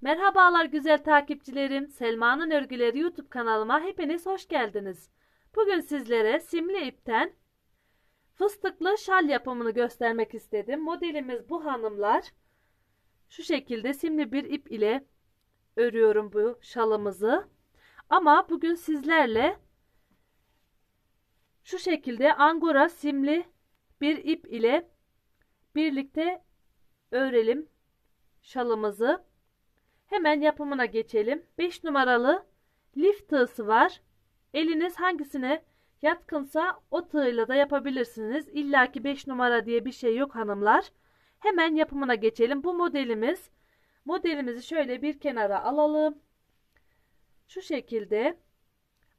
Merhabalar güzel takipçilerim. Selma'nın Örgüleri YouTube kanalıma hepiniz hoş geldiniz. Bugün sizlere simli ipten fıstıklı şal yapımını göstermek istedim. Modelimiz bu hanımlar. Şu şekilde simli bir ip ile örüyorum bu şalımızı. Ama bugün sizlerle şu şekilde angora simli bir ip ile birlikte örelim şalımızı. Hemen yapımına geçelim. 5 numaralı lif tığısı var. Eliniz hangisine yatkınsa o tığıyla da yapabilirsiniz. İlla ki 5 numara diye bir şey yok hanımlar. Hemen yapımına geçelim. Bu modelimiz. Modelimizi şöyle bir kenara alalım. Şu şekilde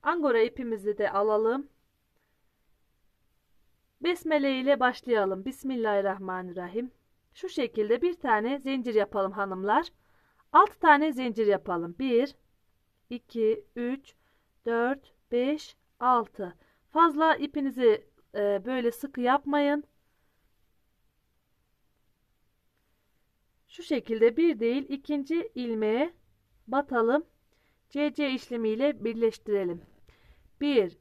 angora ipimizi de alalım. Besmele ile başlayalım. Bismillahirrahmanirrahim. Şu şekilde bir tane zincir yapalım hanımlar. 6 tane zincir yapalım. 1 2 3 4 5 6 fazla ipinizi e, böyle sıkı yapmayın. Şu şekilde bir değil ikinci ilmeğe batalım. CC işlemiyle birleştirelim. 1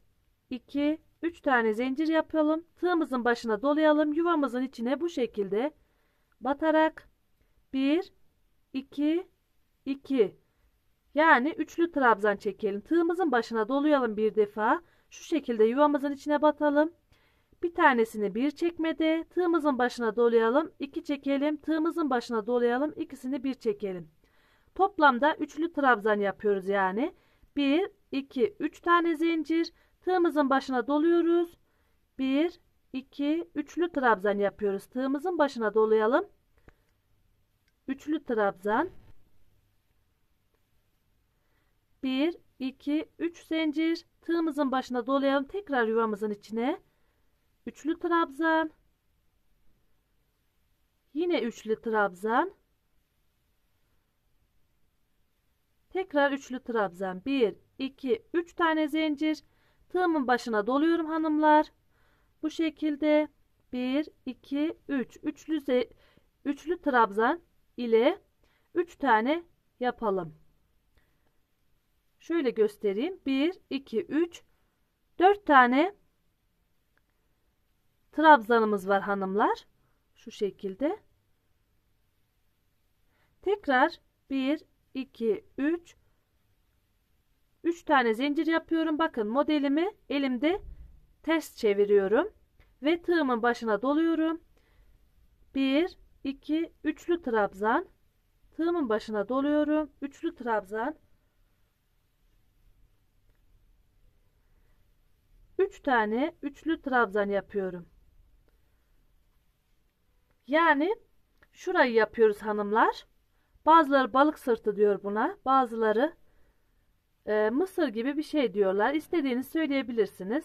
2 3 tane zincir yapalım. Tığımızın başına dolayalım. Yuvamızın içine bu şekilde batarak 1 2 2 yani üçlü trabzan çekelim. Tığımızın başına dolayalım bir defa. Şu şekilde yuvamızın içine batalım. Bir tanesini bir çekmede tığımızın başına dolayalım. iki çekelim. Tığımızın başına dolayalım. ikisini bir çekelim. Toplamda üçlü trabzan yapıyoruz yani. 1 2 3 tane zincir tığımızın başına doluyoruz. 1 2 üçlü trabzan yapıyoruz. Tığımızın başına dolayalım. Üçlü trabzan 1 2 3 zincir. Tığımızın başına dolayalım. Tekrar yuvamızın içine. Üçlü trabzan. Yine üçlü trabzan. Tekrar üçlü trabzan. 1 2 3 tane zincir. Tığımın başına doluyorum hanımlar. Bu şekilde 1 2 3 üçlü üçlü trabzan ile 3 tane yapalım Şöyle göstereyim. 1, 2, 3, 4 tane trabzanımız var hanımlar. Şu şekilde. Tekrar 1, 2, 3, 3 tane zincir yapıyorum. Bakın modelimi elimde ters çeviriyorum. Ve tığımın başına doluyorum. 1, 2, üçlü trabzan. Tığımın başına doluyorum. Üçlü trabzan. 3 tane üçlü trabzan yapıyorum. Yani şurayı yapıyoruz hanımlar. Bazıları balık sırtı diyor buna. Bazıları e, mısır gibi bir şey diyorlar. İstediğiniz söyleyebilirsiniz.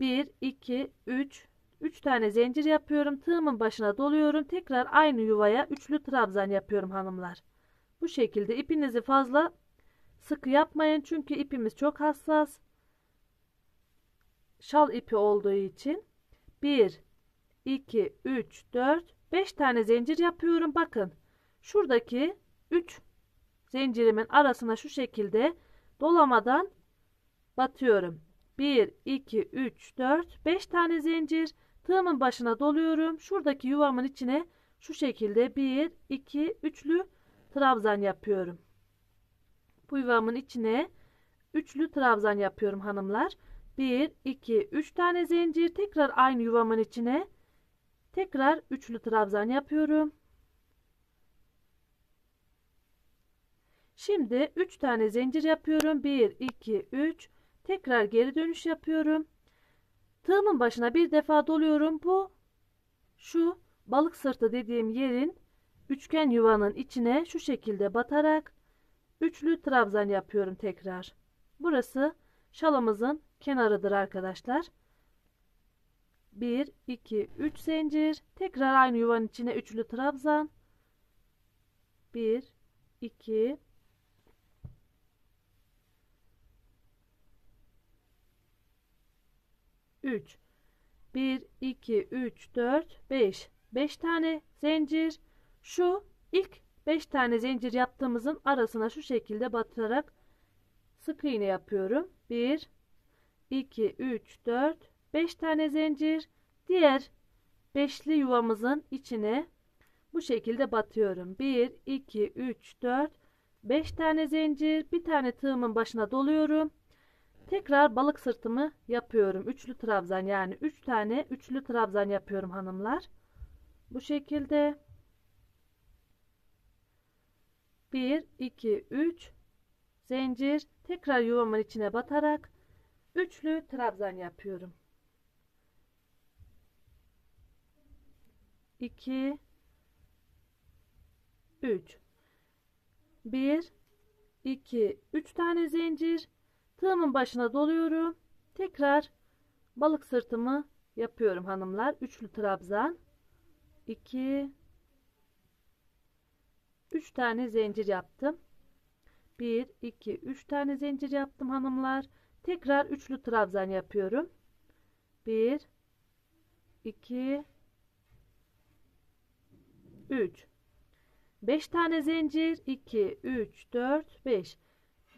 1, 2, 3, 3 tane zincir yapıyorum. Tığımın başına doluyorum. Tekrar aynı yuvaya üçlü trabzan yapıyorum hanımlar. Bu şekilde ipinizi fazla sıkı yapmayın. Çünkü ipimiz çok hassas şal ipi olduğu için 1 2 3 4 5 tane zincir yapıyorum. Bakın şuradaki 3 zincirimin arasına şu şekilde dolamadan batıyorum. 1 2 3 4 5 tane zincir tığımın başına doluyorum. Şuradaki yuvamın içine şu şekilde 1 2 üçlü trabzan yapıyorum. Bu yuvamın içine üçlü trabzan yapıyorum hanımlar. 1 2 3 tane zincir tekrar aynı yuvamın içine tekrar üçlü trabzan yapıyorum. Şimdi 3 tane zincir yapıyorum. 1 2 3 tekrar geri dönüş yapıyorum. Tığımın başına bir defa doluyorum. Bu şu balık sırtı dediğim yerin üçgen yuvanın içine şu şekilde batarak üçlü trabzan yapıyorum tekrar. Burası şalımızın kenarıdır arkadaşlar. 1 2 3 zincir. Tekrar aynı yuvanın içine üçlü trabzan. 1 2 3 1 2 3 4 5 5 tane zincir. Şu ilk 5 tane zincir yaptığımızın arasına şu şekilde batırarak sık iğne yapıyorum. 1 2 3 4 5 tane zincir diğer beşli yuvamızın içine bu şekilde batıyorum. 1 2 3 4 5 tane zincir bir tane tığımın başına doluyorum. Tekrar balık sırtımı yapıyorum. Üçlü trabzan yani 3 üç tane üçlü trabzan yapıyorum hanımlar. Bu şekilde 1 2 3 zincir tekrar yuvamın içine batarak üçlü trabzan yapıyorum. 2 3 1 2 3 tane zincir tığımın başına doluyorum. Tekrar balık sırtımı yapıyorum hanımlar. Üçlü trabzan 2 3 tane zincir yaptım. 1 2 3 tane zincir yaptım hanımlar. Tekrar üçlü trabzan yapıyorum. 1 2 3 5 tane zincir 2 3 4 5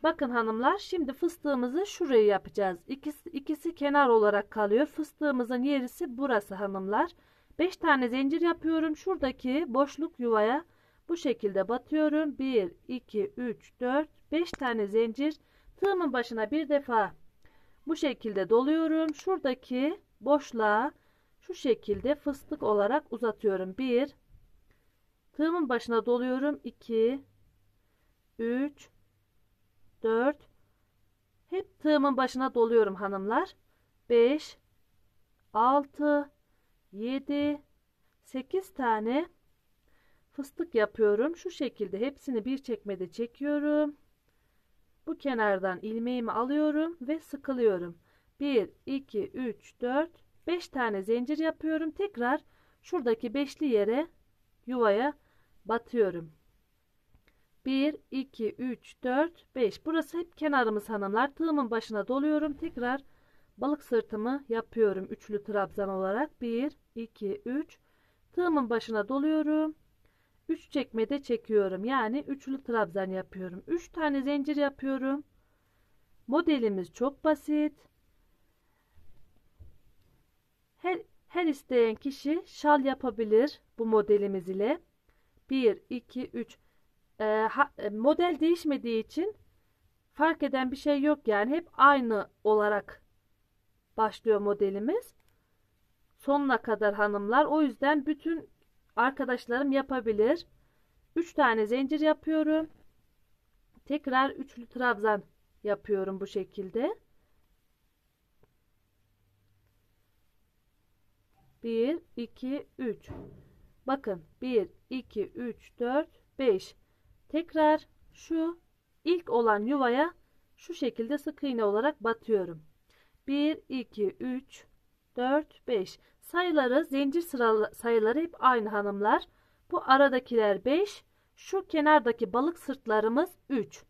Bakın hanımlar şimdi fıstığımızı şuraya yapacağız. İkisi, ikisi kenar olarak kalıyor. Fıstığımızın yerisi burası hanımlar. 5 tane zincir yapıyorum. Şuradaki boşluk yuvaya bu şekilde batıyorum. 1, 2, 3, 4, 5 tane zincir. Tığımın başına bir defa bu şekilde doluyorum. Şuradaki boşluğa şu şekilde fıstık olarak uzatıyorum. 1, tığımın başına doluyorum. 2, 3, 4, hep tığımın başına doluyorum hanımlar. 5, 6, 7, 8 tane fıstık yapıyorum. Şu şekilde hepsini bir çekmede çekiyorum. Bu kenardan ilmeğimi alıyorum ve sıkılıyorum. 1, 2, 3, 4, 5 tane zincir yapıyorum. Tekrar şuradaki beşli yere yuvaya batıyorum. 1, 2, 3, 4, 5. Burası hep kenarımız hanımlar. Tığımın başına doluyorum. Tekrar balık sırtımı yapıyorum. Üçlü trabzan olarak. 1, 2, 3. Tığımın başına doluyorum. 3 çekmede çekiyorum. Yani üçlü trabzan yapıyorum. 3 tane zincir yapıyorum. Modelimiz çok basit. Her, her isteyen kişi şal yapabilir bu modelimiz ile. 1, 2, 3. Ee, model değişmediği için fark eden bir şey yok yani. Hep aynı olarak başlıyor modelimiz. Sonuna kadar hanımlar. O yüzden bütün arkadaşlarım yapabilir. 3 tane zincir yapıyorum. Tekrar üçlü trabzan yapıyorum bu şekilde. 1 2 3 Bakın 1 2 3 4 5 Tekrar şu ilk olan yuvaya şu şekilde sık iğne olarak batıyorum. 1 2 3 4 5 sayıları zincir sıra sayıları hep aynı hanımlar. Bu aradakiler 5 şu kenardaki balık sırtlarımız 3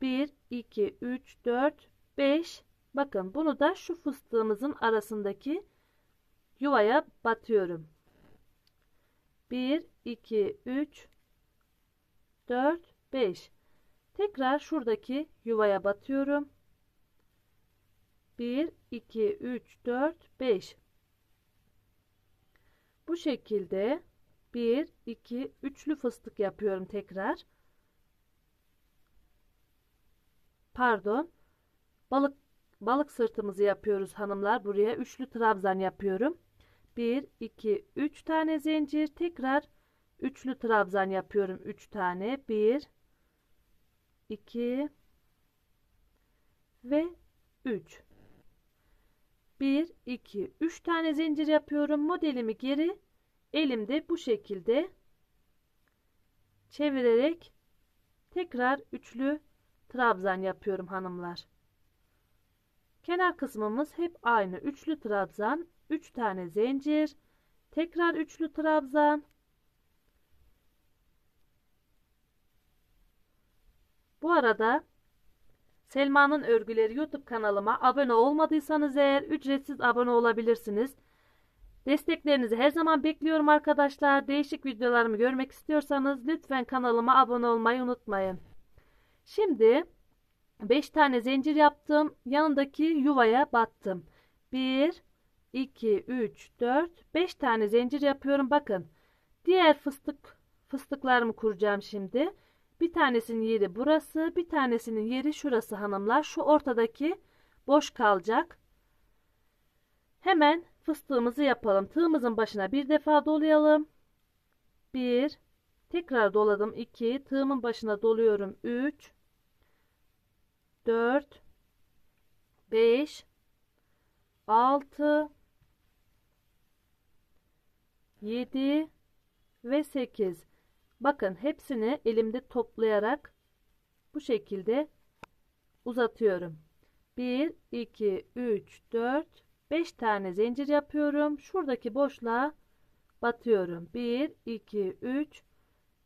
1 2 3 4 5 bakın bunu da şu fıstığımızın arasındaki yuvaya batıyorum. 1 2 3 4 5 tekrar şuradaki yuvaya batıyorum. 1 2 3 4 5 bu şekilde 1 2 üçlü fıstık yapıyorum tekrar. Pardon. Balık balık sırtımızı yapıyoruz hanımlar. Buraya üçlü trabzan yapıyorum. 1 2 3 tane zincir. Tekrar üçlü trabzan yapıyorum 3 tane. 1 2 ve 3 1 2 3 tane zincir yapıyorum. Modelimi geri elimde bu şekilde çevirerek tekrar üçlü trabzan yapıyorum hanımlar. Kenar kısmımız hep aynı. Üçlü trabzan 3 tane zincir tekrar üçlü trabzan. Bu arada Selma'nın Örgüleri YouTube kanalıma abone olmadıysanız eğer ücretsiz abone olabilirsiniz. Desteklerinizi her zaman bekliyorum arkadaşlar. Değişik videolarımı görmek istiyorsanız lütfen kanalıma abone olmayı unutmayın. Şimdi 5 tane zincir yaptım. Yanındaki yuvaya battım. 1 2 3 4 5 tane zincir yapıyorum. Bakın. Diğer fıstık fıstıklarımı kuracağım şimdi. Bir tanesinin yeri burası, bir tanesinin yeri şurası hanımlar. Şu ortadaki boş kalacak. Hemen fıstığımızı yapalım. Tığımızın başına bir defa dolayalım. 1 tekrar doladım 2 tığımın başına doluyorum 3 4 5 6 7 ve 8 bakın hepsini elimde toplayarak bu şekilde uzatıyorum. 1 2 3 4 5 tane zincir yapıyorum. Şuradaki boşluğa batıyorum. 1 2 3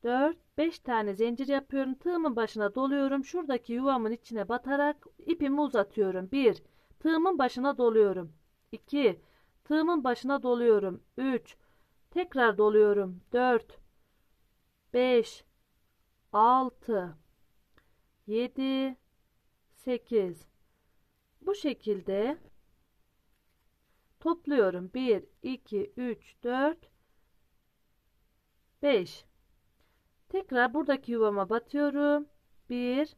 4 5 tane zincir yapıyorum. Tığımın başına doluyorum. Şuradaki yuvamın içine batarak ipimi uzatıyorum. 1 tığımın başına doluyorum. 2 tığımın başına doluyorum. 3 tekrar doluyorum. 4 5 6 7 8 bu şekilde topluyorum. 1 2 3 4 5 tekrar buradaki yuvama batıyorum. 1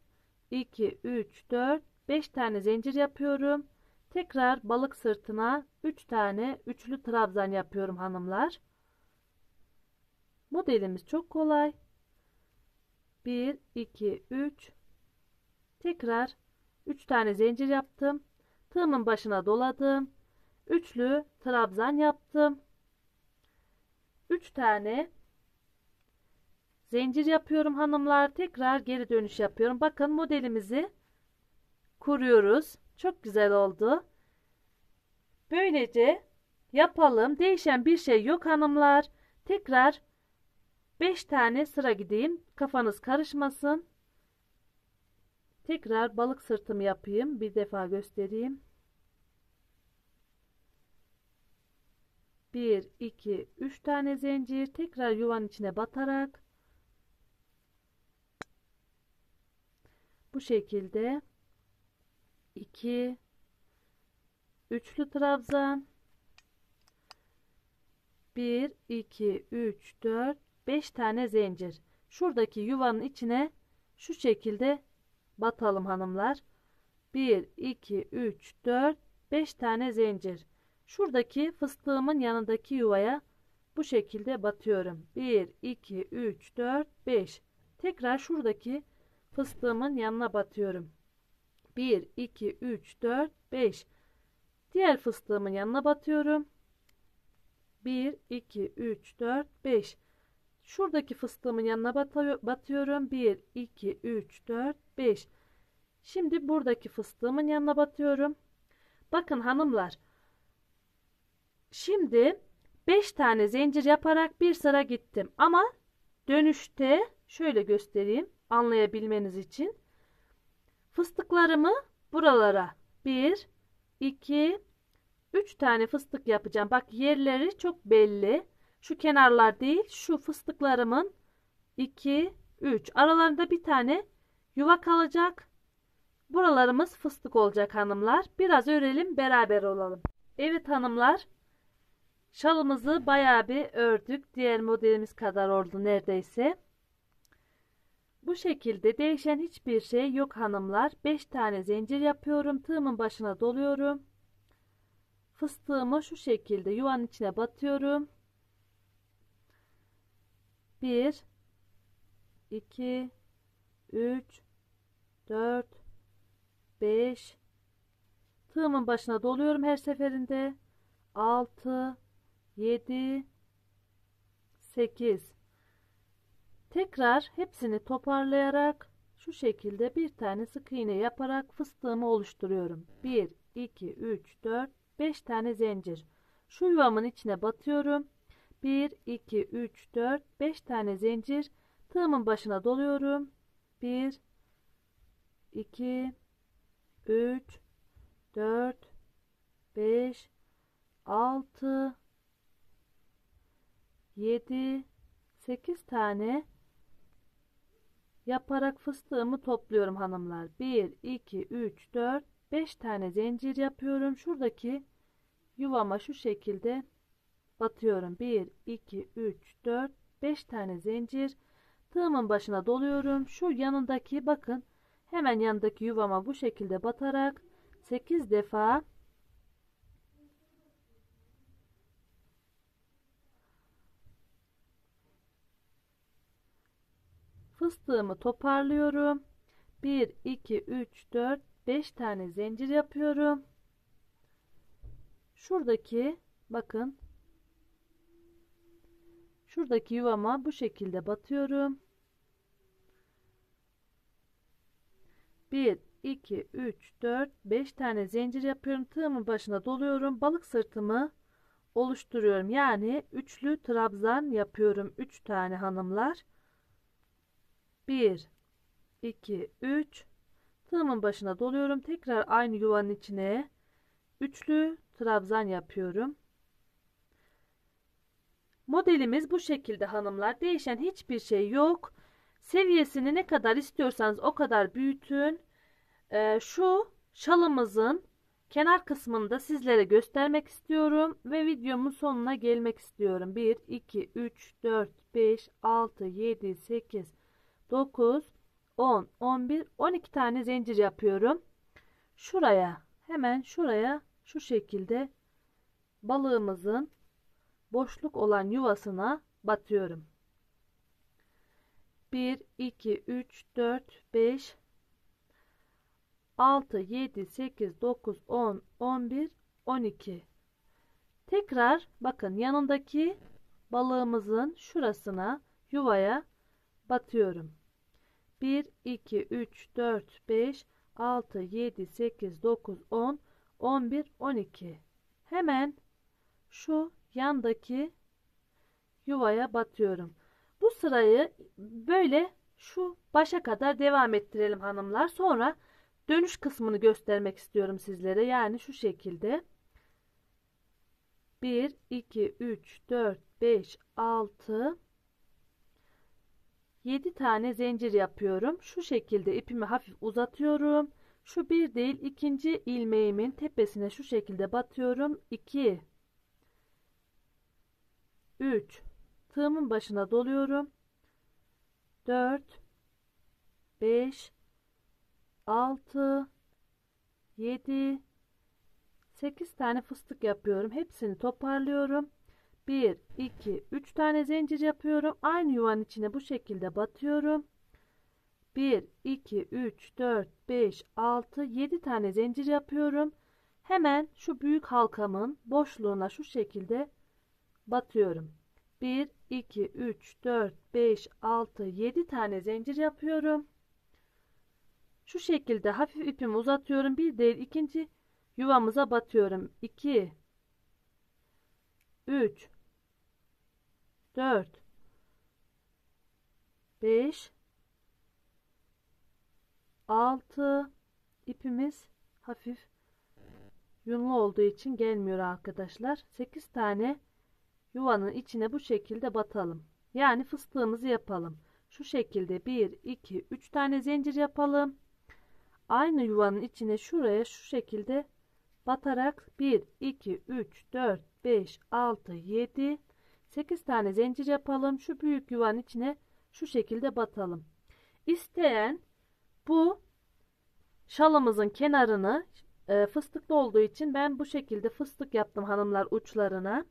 2 3 4 5 tane zincir yapıyorum. Tekrar balık sırtına 3 tane üçlü trabzan yapıyorum hanımlar modelimiz çok kolay. 1 2 3 tekrar 3 tane zincir yaptım. Tığımın başına doladım. Üçlü trabzan yaptım. 3 tane zincir yapıyorum hanımlar. Tekrar geri dönüş yapıyorum. Bakın modelimizi kuruyoruz. Çok güzel oldu. Böylece yapalım. Değişen bir şey yok hanımlar. Tekrar 5 tane sıra gideyim. Kafanız karışmasın. Tekrar balık sırtımı yapayım. Bir defa göstereyim. 1 2 3 tane zincir. Tekrar yuvanın içine batarak. Bu şekilde. 2 üçlü trabzan. 1 2 3 4 5 tane zincir şuradaki yuvanın içine şu şekilde batalım hanımlar. 1 2 3 4 5 tane zincir şuradaki fıstığımın yanındaki yuvaya bu şekilde batıyorum. 1 2 3 4 5 tekrar şuradaki fıstığımın yanına batıyorum. 1 2 3 4 5 diğer fıstığımın yanına batıyorum. 1 2 3 4 5 şuradaki fıstığımın yanına batıyorum. 1 2 3 4 5 şimdi buradaki fıstığımın yanına batıyorum. Bakın hanımlar. Şimdi 5 tane zincir yaparak bir sıra gittim. Ama dönüşte şöyle göstereyim anlayabilmeniz için. Fıstıklarımı buralara 1 2 3 tane fıstık yapacağım. Bak yerleri çok belli şu kenarlar değil şu fıstıklarımın 2 3 aralarında bir tane yuva kalacak buralarımız fıstık olacak hanımlar biraz örelim beraber olalım Evet hanımlar şalımızı bayağı bir ördük diğer modelimiz kadar oldu neredeyse bu şekilde değişen hiçbir şey yok hanımlar. 5 tane zincir yapıyorum. Tığımın başına doluyorum. Fıstığımı şu şekilde yuvanın içine batıyorum. 1 2 3 4 5 Tığımın başına doluyorum her seferinde. 6 7 8 Tekrar hepsini toparlayarak şu şekilde bir tane sık iğne yaparak fıstığımı oluşturuyorum. 1, 2, 3, 4, 5 tane zincir. Şu yuvamın içine batıyorum. 1, 2, 3, 4, 5 tane zincir. Tığımın başına doluyorum. 1, 2, 3, 4, 5, 6, 7 8 tane yaparak fıstığımı topluyorum hanımlar. 1 2 3 4 5 tane zincir yapıyorum. Şuradaki yuvama şu şekilde batıyorum. 1 2 3 4 5 tane zincir tığımın başına doluyorum. Şu yanındaki bakın hemen yanındaki yuvama bu şekilde batarak 8 defa fıstığımı toparlıyorum. 1 2 3 4 5 tane zincir yapıyorum. Şuradaki bakın şuradaki yuvama bu şekilde batıyorum. 1 2 3 4 5 tane zincir yapıyorum. Tığımın başına doluyorum. Balık sırtımı oluşturuyorum. Yani üçlü trabzan yapıyorum. 3 tane hanımlar. 1 2 3 tığımın başına doluyorum tekrar aynı yuvanın içine üçlü trabzan yapıyorum modelimiz bu şekilde hanımlar. Değişen hiçbir şey yok. Seviyesini ne kadar istiyorsanız o kadar büyütün. Ee, şu şalımızın kenar kısmında sizlere göstermek istiyorum ve videomun sonuna gelmek istiyorum. 1 2 3 4 5 6 7 8 9, 10, 11, 12 tane zincir yapıyorum. Şuraya hemen şuraya şu şekilde balığımızın boşluk olan yuvasına batıyorum. 1, 2, 3, 4, 5, 6, 7, 8, 9, 10, 11, 12. Tekrar bakın yanındaki balığımızın şurasına yuvaya batıyorum. 1 2 3 4 5 6 7 8 9 10 11 12 hemen şu yandaki yuvaya batıyorum bu sırayı böyle şu başa kadar devam ettirelim hanımlar sonra dönüş kısmını göstermek istiyorum sizlere yani şu şekilde 1 2 3 4 5 6 7 tane zincir yapıyorum. Şu şekilde ipimi hafif uzatıyorum. Şu bir değil ikinci ilmeğimin tepesine şu şekilde batıyorum. 2 3 tığımın başına doluyorum. 4 5 6 7 8 tane fıstık yapıyorum. Hepsini toparlıyorum. 1 2 3 tane zincir yapıyorum. Aynı yuvanın içine bu şekilde batıyorum. 1 2 3 4 5 6 7 tane zincir yapıyorum. Hemen şu büyük halkamın boşluğuna şu şekilde batıyorum. 1 2 3 4 5 6 7 tane zincir yapıyorum. Şu şekilde hafif ipimi uzatıyorum. Bir değil ikinci yuvamıza batıyorum. 2 3 4 5 6 ipimiz hafif yunlu olduğu için gelmiyor arkadaşlar. 8 tane yuvanın içine bu şekilde batalım yani fıstığımızı yapalım şu şekilde 1 2 3 tane zincir yapalım aynı yuvanın içine şuraya şu şekilde batarak 1 2 3 4 5 6 7 8 tane zincir yapalım. Şu büyük yuvanın içine şu şekilde batalım. İsteyen bu şalımızın kenarını e, fıstıklı olduğu için ben bu şekilde fıstık yaptım hanımlar uçlarına.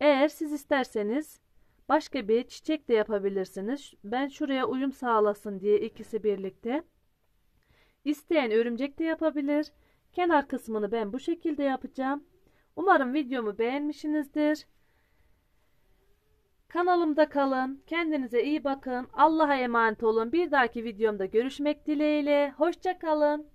Eğer siz isterseniz başka bir çiçek de yapabilirsiniz. Ben şuraya uyum sağlasın diye ikisi birlikte. İsteyen örümcek de yapabilir. Kenar kısmını ben bu şekilde yapacağım. Umarım videomu beğenmişsinizdir. Kanalımda kalın. Kendinize iyi bakın. Allah'a emanet olun. Bir dahaki videomda görüşmek dileğiyle. Hoşça kalın.